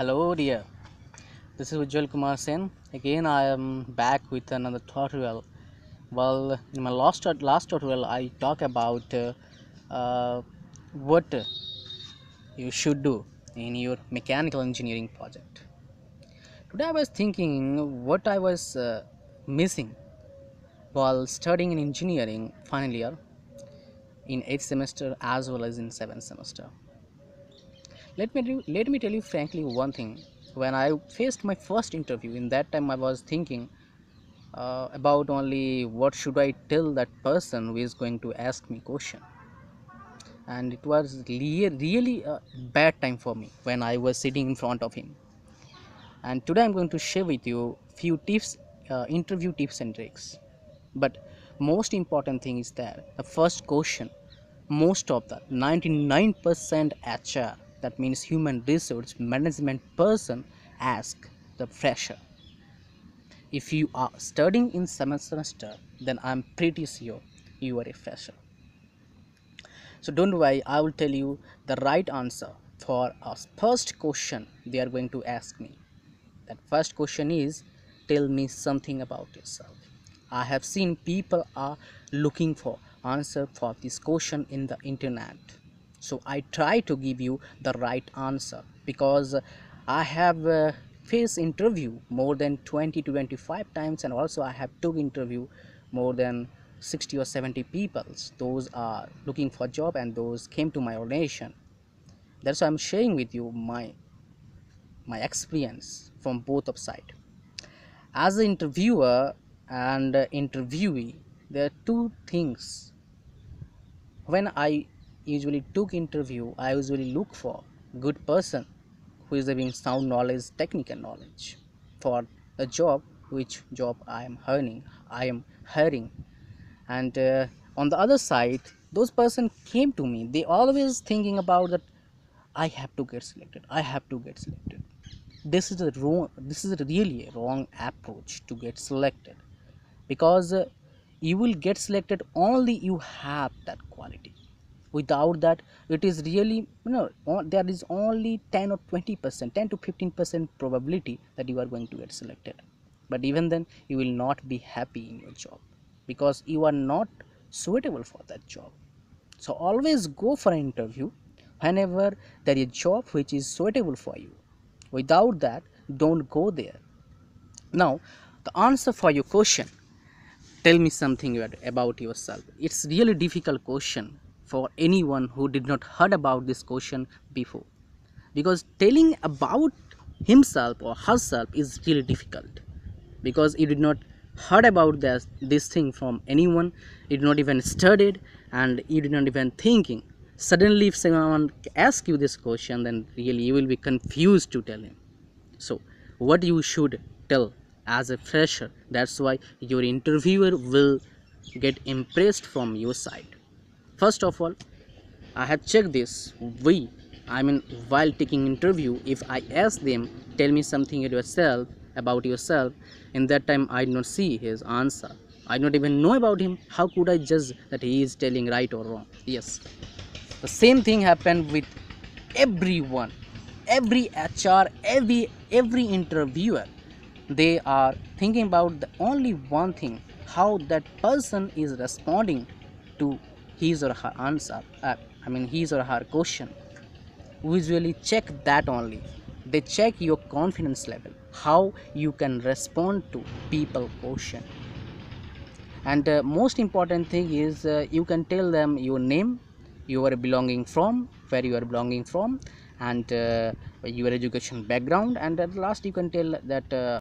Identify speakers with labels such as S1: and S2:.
S1: Hello dear, this is Ujjwal Kumar Sen. Again I am back with another tutorial. Well, in my last last tutorial I talk about uh, uh, what you should do in your mechanical engineering project. Today I was thinking what I was uh, missing while studying in engineering final year in 8th semester as well as in 7th semester let me let me tell you frankly one thing. When i faced my first interview in that time i was thinking uh, about only what should i tell that person who is going to ask me question. And it was really a bad time for me when i was sitting in front of him. And today i'm going to share with you few tips uh, interview tips and tricks. But most important thing is that the first question most of the 99% hr that means human resource management person ask the fresher. If you are studying in semester then i'm pretty sure you are a fresher. So don't worry i will tell you the right answer for our first question they are going to ask me. That first question is tell me something about yourself. I have seen people are looking for answer for this question in the internet so i try to give you the right answer because i have uh, faced interview more than 20 to 25 times and also i have took interview more than 60 or 70 people. Those are looking for job and those came to my ordination. That's why i'm sharing with you my my experience from both of side. As an interviewer and interviewee there are two things. When i usually took interview i usually look for good person who is having sound knowledge technical knowledge for the job which job i am earning i am hiring. And uh, on the other side those person came to me. They always thinking about that i have to get selected i have to get selected. This is a wrong this is really a wrong approach to get selected because uh, you will get selected only you have that quality without that it is really you know there is only 10 or 20 percent 10 to 15 percent probability that you are going to get selected. But even then you will not be happy in your job because you are not suitable for that job. So always go for an interview whenever there is a job which is suitable for you. Without that don't go there. Now the answer for your question tell me something about yourself. It's really difficult question for anyone who did not heard about this question before. Because telling about himself or herself is really difficult. Because you did not heard about this, this thing from anyone you did not even studied and you did not even thinking. Suddenly if someone ask you this question then really you will be confused to tell him. So what you should tell as a fresher that's why your interviewer will get impressed from your side first of all i have checked this. We i mean while taking interview if i ask them tell me something about yourself about yourself in that time i did not see his answer. I do not even know about him. How could i judge that he is telling right or wrong? Yes. The same thing happened with everyone. Every hr every every interviewer they are thinking about the only one thing how that person is responding to his or her answer uh, i mean his or her question. Usually check that only. They check your confidence level how you can respond to people question. And uh, most important thing is uh, you can tell them your name you are belonging from where you are belonging from and uh, your education background and at last you can tell that uh,